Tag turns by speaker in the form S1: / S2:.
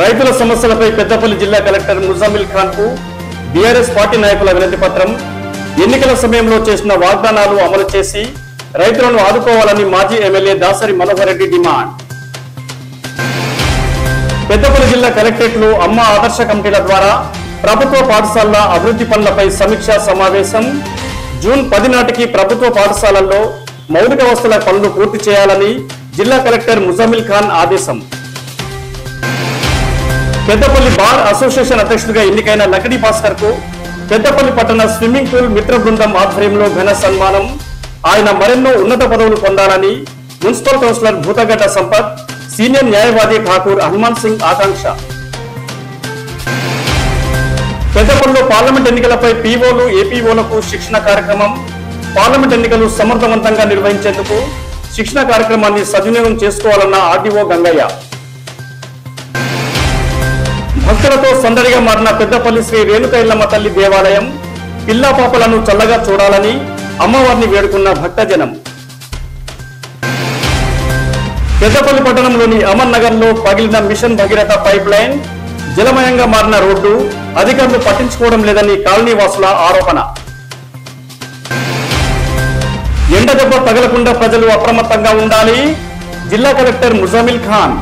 S1: రైతుల సమస్యలపై పెద్దపల్లి జిల్లా కలెక్టర్ ముజామిల్ ఖాన్కు బీఆర్ఎస్ పార్టీ నాయకుల వినతి పత్రం. ఎన్నికల సమయంలో చేసిన వాగ్దానాలు అమలు చేసి రైతులను ఆదుకోవాలని మాజీ ఎమ్మెల్యే దాసరి మనోహర్ రెడ్డి డిమాండ్. పెద్దపల్లి జిల్లా కలెక్టరేట్లో అమ్మ ఆదర్శ కమిటీల ద్వారా ప్రభుత్వ పాఠశాలల అభివృద్ధి పనులపై సమీక్షా సమావేశం. జూన్ పది నాటికి ప్రభుత్వ పాఠశాలల్లో మౌలిక వసతుల పనులు పూర్తి చేయాలని జిల్లా కలెక్టర్ ముజామిల్ ఖాన్ ఆదేశం. పెద్దపల్లి బార్ అసోసియేషన్ అధ్యక్షుడిగా ఎన్నికైన లకడీ భాస్కర్కు పెద్దపల్లి పట్టణ స్విమ్మింగ్ పూల్ మిత్ర బృందం ఆధ్వర్యంలో ఘన సన్మానం. ఆయన మరెన్నో ఉన్నత పదవులు పొందాలని municipal councillor Bhoothagadda Sampath senior న్యాయవాది ఠాకూర్ హనుమాన్ సింగ్ ఆకాంక్ష. పెద్దపల్లిలో పార్లమెంట్ ఎన్నికలపై పీఓలు ఏపీఓలకు శిక్షణ కార్యక్రమం పార్లమెంట్ ఎన్నికలు సమర్థవంతంగా నిర్వహించేందుకు శిక్షణ కార్యక్రమాన్ని సద్వినియోగం చేసుకోవాలన్న ఆర్డీఓ గంగయ్య. భక్తులతో సందడిగా మారిన పెద్దపల్లి శ్రీ రేణుక ఇల్లమ్మ తల్లి దేవాలయం పిల్ల పాపలను చల్లగా చూడాలని అమ్మవారిని వేడుకున్న భక్తజనం. పెద్దపల్లి పట్టణంలోని అమర్లో పగిలిన మిషన్ భగీరథ పైప్ లైన్ జలమయంగా మారిన రోడ్డు అధికారులు పట్టించుకోవడం లేదని కాలనీ వాసుల ఆరోపణ. ఎండ దెబ్బ తగలకుండా ప్రజలు అప్రమత్తంగా ఉండాలి జిల్లా కలెక్టర్ ముజామిల్ ఖాన్.